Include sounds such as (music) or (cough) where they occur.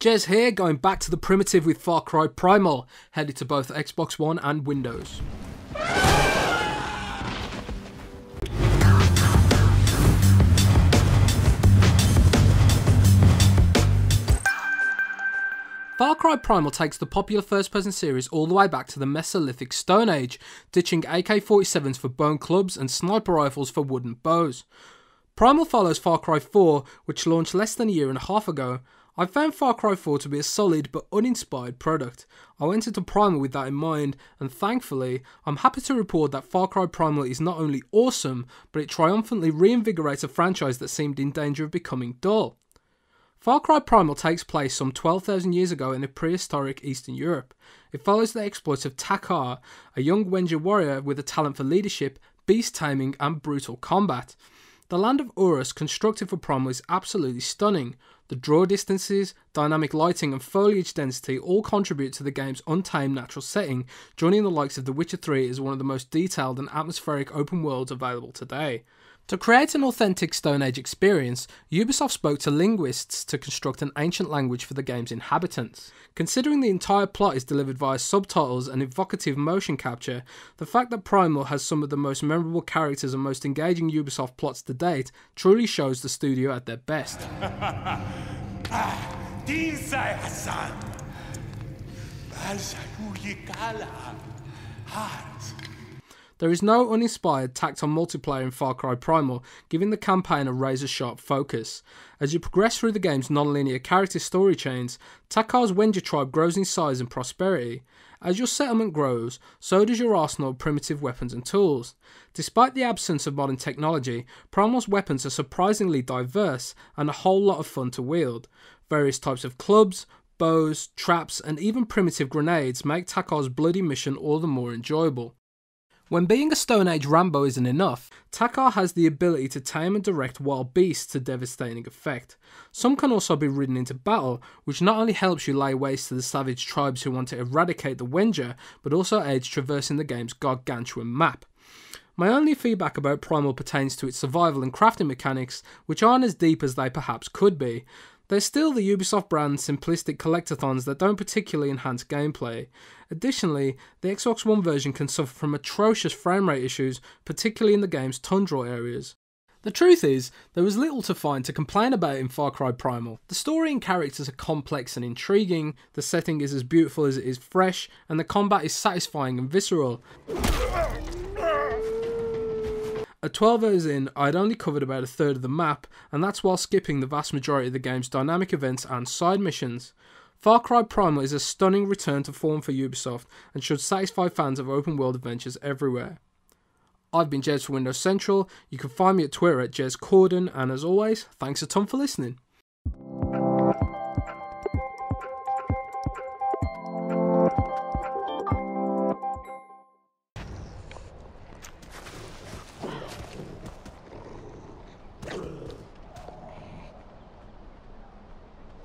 Jez here, going back to the primitive with Far Cry Primal, headed to both Xbox One and Windows. Far Cry Primal takes the popular first person series all the way back to the Mesolithic Stone Age, ditching AK 47s for bone clubs and sniper rifles for wooden bows. Primal follows Far Cry 4, which launched less than a year and a half ago. I found Far Cry 4 to be a solid but uninspired product. I went into Primal with that in mind, and thankfully, I'm happy to report that Far Cry Primal is not only awesome, but it triumphantly reinvigorates a franchise that seemed in danger of becoming dull. Far Cry Primal takes place some 12,000 years ago in a prehistoric Eastern Europe. It follows the exploits of Takkar, a young Wenja warrior with a talent for leadership, beast taming, and brutal combat. The land of Oros, constructed for Primal, is absolutely stunning. The draw distances, dynamic lighting, and foliage density all contribute to the game's untamed natural setting, joining the likes of The Witcher 3 as one of the most detailed and atmospheric open worlds available today. To create an authentic Stone Age experience, Ubisoft spoke to linguists to construct an ancient language for the game's inhabitants. Considering the entire plot is delivered via subtitles and evocative motion capture, the fact that Primal has some of the most memorable characters and most engaging Ubisoft plots to date truly shows the studio at their best. (laughs) There is no uninspired tacked-on multiplayer in Far Cry Primal, giving the campaign a razor-sharp focus. As you progress through the game's non-linear character story chains, Takkar's Wenja tribe grows in size and prosperity. As your settlement grows, so does your arsenal of primitive weapons and tools. Despite the absence of modern technology, Primal's weapons are surprisingly diverse and a whole lot of fun to wield. Various types of clubs, bows, traps, and even primitive grenades make Takkar's bloody mission all the more enjoyable. When being a Stone Age Rambo isn't enough, Takkar has the ability to tame and direct wild beasts to devastating effect. Some can also be ridden into battle, which not only helps you lay waste to the savage tribes who want to eradicate the Wenja, but also aids traversing the game's gargantuan map. My only feedback about Primal pertains to its survival and crafting mechanics, which aren't as deep as they perhaps could be. There's still the Ubisoft brand simplistic collectathons that don't particularly enhance gameplay. Additionally, the Xbox One version can suffer from atrocious frame rate issues, particularly in the game's tundra areas. The truth is, there was little to find to complain about in Far Cry Primal. The story and characters are complex and intriguing, the setting is as beautiful as it is fresh, and the combat is satisfying and visceral. At 12 hours in, I had only covered about a third of the map, and that's while skipping the vast majority of the game's dynamic events and side missions. Far Cry Primal is a stunning return to form for Ubisoft and should satisfy fans of open world adventures everywhere. I've been Jez for Windows Central. You can find me at Twitter at Jez Corden, and as always, thanks a ton for listening.